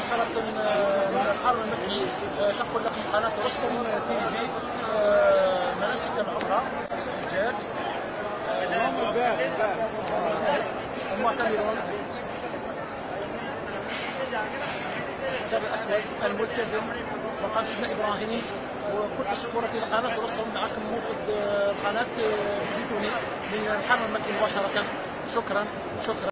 مباشرة آه، من الحرم المكي آه، تقول لكم قناه رستم تي في آه، مناسك العمرة. الحجاج المعتمرون الكتاب الأسود الملتزم مقام سيدنا إبراهيم وكل تشكرك لقناه رستم معكم موفد قناة زيتوني من الحرم المكي مباشرة. شكرا شكرا.